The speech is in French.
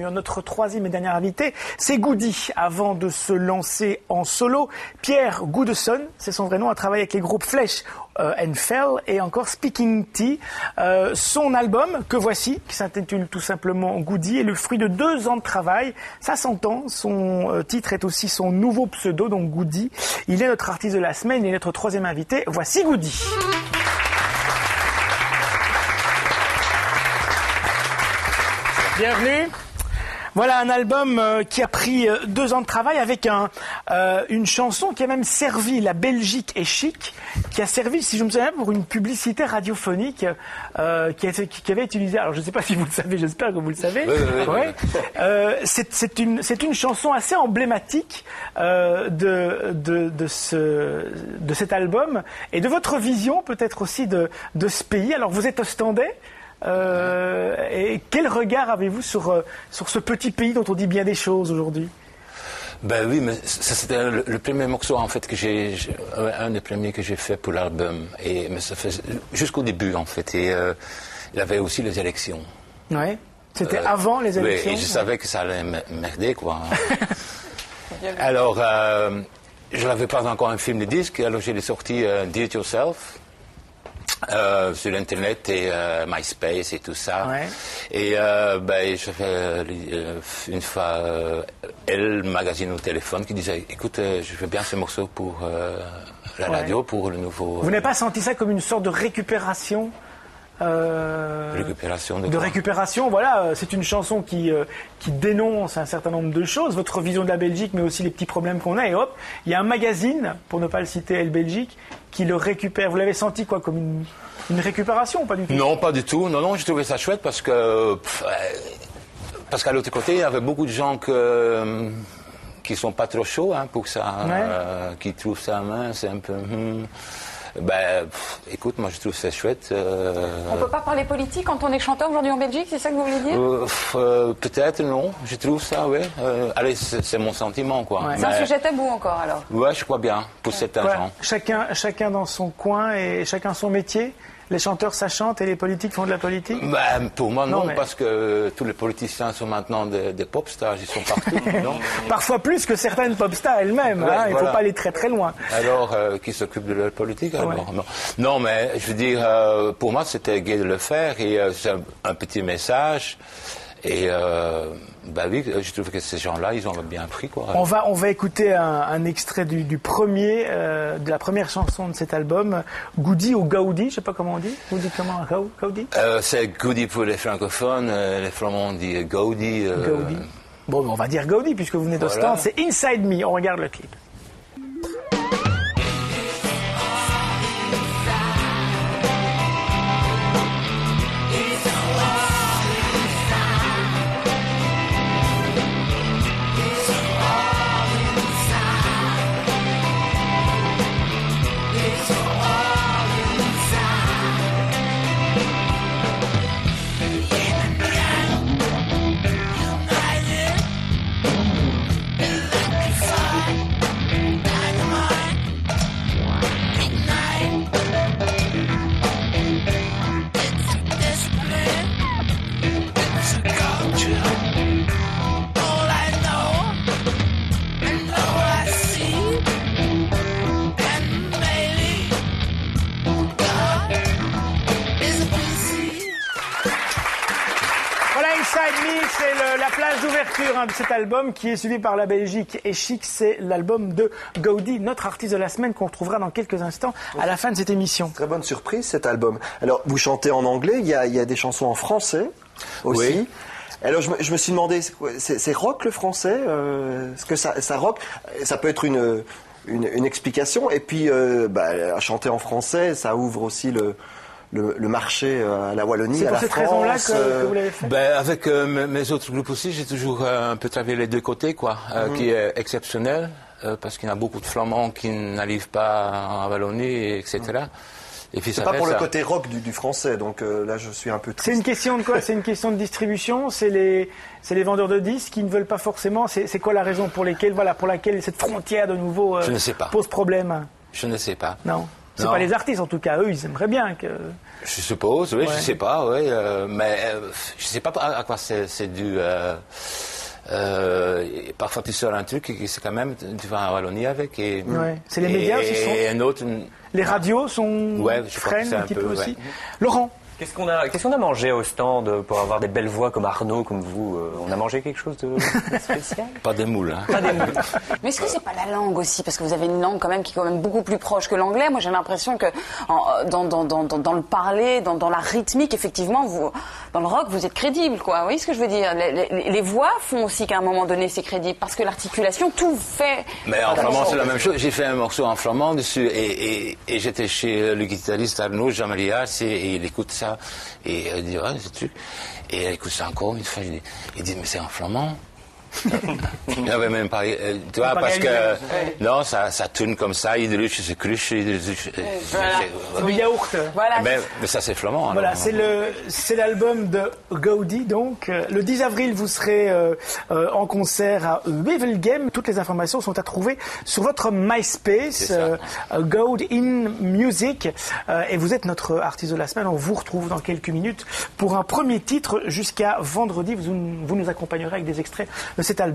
Notre troisième et dernier invité, c'est Goody. Avant de se lancer en solo, Pierre Goodson, c'est son vrai nom, a travaillé avec les groupes Flesh euh, and Fell et encore Speaking Tea. Euh, son album, que voici, qui s'intitule tout simplement Goody, est le fruit de deux ans de travail. Ça s'entend, son euh, titre est aussi son nouveau pseudo, donc Goody. Il est notre artiste de la semaine et notre troisième invité. Voici Goody. Bienvenue. Voilà un album euh, qui a pris euh, deux ans de travail avec un, euh, une chanson qui a même servi la Belgique et chic, qui a servi, si je me souviens, pour une publicité radiophonique euh, qui, a, qui, avait utilisé. Alors je ne sais pas si vous le savez, j'espère que vous le savez. Oui, oui, oui. Ouais. Euh, c'est une, une chanson assez emblématique de, de, de, ce, de cet album et de votre vision peut-être aussi de, de ce pays. Alors vous êtes ostendais. Euh, et quel regard avez-vous sur, euh, sur ce petit pays dont on dit bien des choses aujourd'hui? Ben oui, mais ça c'était le, le, premier morceau en fait que j'ai, un des premiers que j'ai fait pour l'album. Et mais ça fait jusqu'au début en fait. Et euh, il y avait aussi les élections. Ouais. C'était avant les élections. Oui, et je savais que ça allait merder quoi. alors, euh, je n'avais pas encore un film de disque, alors j'ai sorti euh, Do It Yourself. Euh, sur l'internet et euh, MySpace et tout ça. Ouais. Et euh, ben, j'avais euh, une fois Elle magazine au téléphone qui disait écoute, je veux bien ce morceau pour la Ouais. radio, pour le nouveau. Vous n'avez pas senti ça comme une sorte de récupération euh, récupération de, récupération, voilà, euh, c'est une chanson qui, euh, qui dénonce un certain nombre de choses, votre vision de la Belgique, mais aussi les petits problèmes qu'on a, et hop, il y a un magazine, pour ne pas le citer, Elle Belgique, qui le récupère. Vous l'avez senti quoi, comme une, une récupération ou pas du tout? Non, pas du tout. Non, non, j'ai trouvé ça chouette parce que. pff, parce qu'à l'autre côté, il y avait beaucoup de gens que, qui sont pas trop chauds hein, pour ça, Ouais. euh, qui trouvent ça mince, un peu. hmm. Ben, pff, écoute, moi je trouve ça chouette. euh, On peut pas parler politique quand on est chanteur aujourd'hui en Belgique, c'est ça que vous voulez dire euh, euh, Peut-être non, je trouve ça, oui. Euh, allez, c'est mon sentiment, quoi. Ouais. C'est un Mais- sujet tabou encore alors. Ouais, je crois bien, pour certains gens. chacun, chacun dans son coin et chacun son métier Les chanteurs, ça chante et les politiques font de la politique? Ben, pour moi, non, Non, mais- parce que tous les politiciens sont maintenant des, des pop stars, ils sont partout. non Parfois plus que certaines pop stars elles-mêmes, hein, il ne faut pas aller très très loin. Alors, euh, qui s'occupe de leur politique alors Ouais. non. non, mais je veux dire, euh, pour moi, c'était gai de le faire et euh, c'est un, un petit message. Et bah oui, je trouve que ces gens-là, ils ont bien pris quoi. On va, on va écouter un, un extrait du, du premier, euh, de la première chanson de cet album, Goody ou Gaudi, je sais pas comment on dit. Dites comment Gau- Gaudi? Euh, c'est goody pour les francophones, euh, les flamands disent Gaudi. euh, Gaudi. Bon, on va dire Gaudi puisque vous venez Voilà. d'Ostende. C'est Inside Me. On regarde le clip. C'est la plage d'ouverture hein, de cet album qui est suivi par la Belgique. Et Chic, c'est l'album de Gaudi, notre artiste de la semaine qu'on retrouvera dans quelques instants à la fin de cette émission. Très bonne surprise cet album. Alors, vous chantez en anglais, il y a, il y a des chansons en français aussi. Oui. Alors, je me, je me suis demandé, c'est rock le français euh, Est-ce que ça, ça rock Ça peut être une, une, une explication. Et puis, euh, bah, chanter en français, ça ouvre aussi le, le, le marché euh, à la Wallonie, C'est à pour la cette France. raison-là que, euh, que vous l'avez fait Ben, avec euh, mes- mes autres groupes aussi, j'ai toujours euh, un peu travaillé les deux côtés, quoi, euh, Mhm. qui est exceptionnel, euh, parce qu'il y a beaucoup de Flamands qui n'arrivent pas en Wallonie, etc. Et puis C'est ça pas pour le côté rock du, du français, donc euh, là je suis un peu C'est triste. une question de quoi? C'est une question de distribution? C'est les, c'est les vendeurs de disques qui ne veulent pas forcément? C'est c'est quoi la raison pour, lesquelles, voilà, pour laquelle cette frontière de nouveau euh, Je ne sais pas. pose problème? Je ne sais pas. Non C'est pas les artistes, en tout cas, eux, ils aimeraient bien que. Je suppose, oui, je sais pas, oui, euh, mais euh, je sais pas à, quoi c'est dû. Euh, parfois tu sors un truc et c'est quand même tu vas en Wallonie avec et ouais. c'est les médias sont et un autre les radios sont ouais, je freinent un, petit peu, aussi Laurent Qu'est-ce qu'on a, qu'est-ce qu'on a mangé au stand pour avoir des belles voix comme Arnaud, comme vous euh, On a mangé quelque chose de spécial? Pas des moules. Hein. Pas des moules. Mais est-ce que c'est pas la langue aussi? Parce que vous avez une langue quand même qui est quand même beaucoup plus proche que l'anglais. Moi, j'ai l'impression que en, dans, dans, dans, dans, le parler, dans, dans la rythmique, effectivement, vous, dans le rock, vous êtes crédible, quoi. Vous voyez ce que je veux dire? Les, les, les, voix font aussi qu'à un moment donné, c'est crédible. Parce que l'articulation, tout fait. Mais en flamand, c'est la même chose. J'ai fait un morceau en flamand dessus et, et, et j'étais chez le guitariste Arnaud Jean-Marie et il écoute ça. Et elle dit, ouais, ce truc. Et elle écoute ça encore une fois. Il dit, mais c'est en flamand. il n'avait même pas. Euh, tu vois, parce que. Non, ça, ça tourne comme ça. Il dit, c'est cruche. C'est du yaourt. Voilà. Mais, mais ça, c'est flamand. Voilà, c'est le, c'est l'album de Gaudi. Donc, euh, le 10 avril, vous serez euh, euh, en concert à Wevelgem. Toutes les informations sont à trouver sur votre MySpace, euh, Gaud in Music. et vous êtes notre artiste de la semaine. On vous retrouve dans quelques minutes pour un premier titre jusqu'à vendredi. Vous, vous nous accompagnerez avec des extraits de cet album.